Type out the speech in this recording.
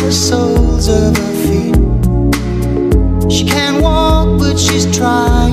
the soles of her feet. She can't walk, but she's trying.